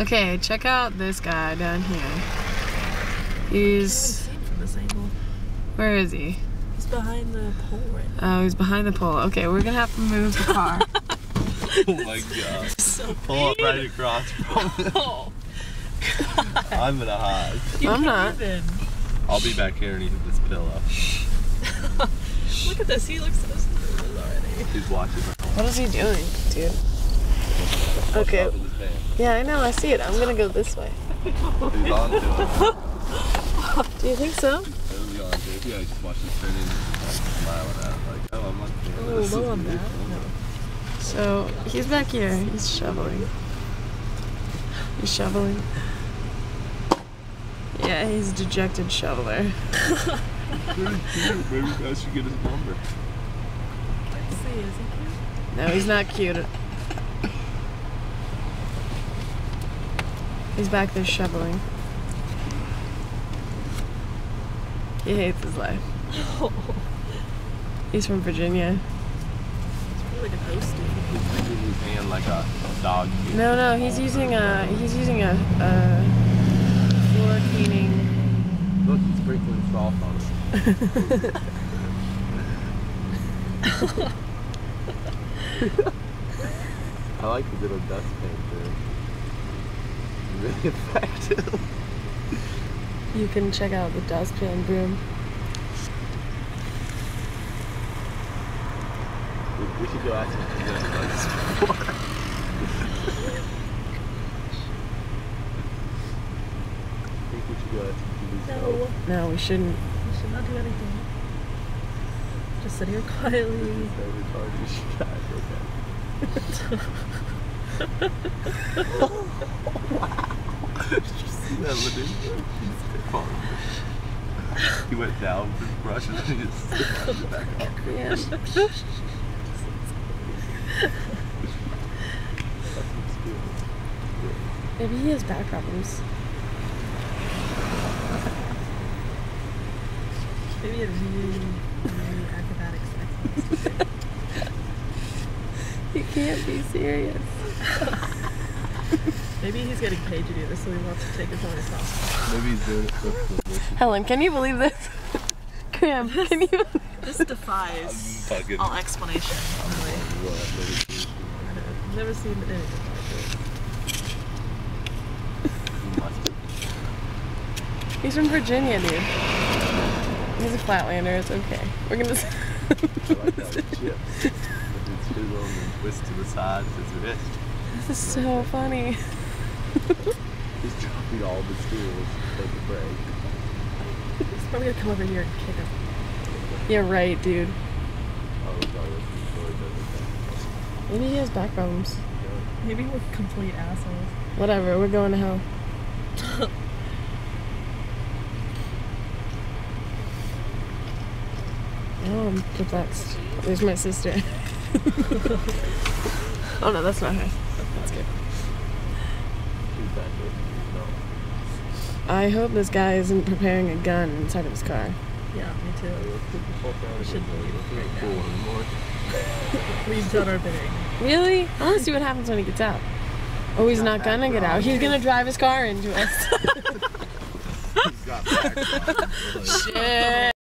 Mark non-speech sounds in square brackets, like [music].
Okay, check out this guy down here. He's see him from this angle. where is he? He's behind the pole right now. Oh, he's behind the pole. Okay, we're gonna have to move the car. [laughs] Oh my god. So Pull up right across from it. Oh, I'm gonna hide. you I'm can't not. even. I'll be back here underneath this pillow. [laughs] Look at this. He looks so stupid already. He's watching. what is he doing, dude? Okay. Up in his pants. Yeah, I know. I see it. I'm gonna go this way. He's on to it. Do you think so? He'll on to it. Yeah, just watching it turn in. Like, smiling. Like, oh, I'm on Oh, low on that. No. So he's back here. He's shoveling. He's shoveling. Yeah, he's a dejected shoveler. [laughs] Maybe you guys should get his number. Let's see. Is he cute? No, he's not cute. He's back there shoveling. He hates his life. [laughs] He's from Virginia. It's probably like a hostie. He's using his hand like a dog. No, no, he's using a he's using a, a floor cleaning. Look, he's sprinkling salt on it. [laughs] [laughs] I like the little dust paint there. [laughs] Really effective. You can check out the dustpan broom. We- We should go ask him if he's this. I think we should go ask him if he's No. No, we shouldn't. We should not do anything. Just sit here quietly. So retarded. [laughs] [laughs] He went down for the brush and then he just slipped back up. Yeah. That's what's good. Maybe he has back problems. Maybe a really, really acrobatic sex. You [laughs] can't be serious. [laughs] Maybe he's getting paid to do this, so he wants to take his own off. Maybe he's doing it for publicity. Helen, can you believe this? [laughs] Graham, can you? This defies all explanation. Really. I've never seen anything like this. He's from Virginia, dude. He's a flatlander. It's okay. We're gonna. s- I like that with chips. It's chisel and then twist to the side with his wrist. this is so funny. He's dropping all the stools to take a break. He's probably gonna come over here and kick him. You're right, dude. Oh, it's all this story doesn't Maybe he has back problems. Maybe we're complete assholes. Whatever. We're going to hell. [laughs] Oh, I'm perplexed. There's my sister. [laughs] oh no, that's not her. That's good. Who's that with? No. I hope this guy isn't preparing a gun inside of his car. Yeah, me too. We should leave right now. We've done our bidding. Really? I want to see what happens when he gets out. Oh, he's not gonna get out. He's gonna drive his car into us. [laughs] He's got. [laughs] Shit.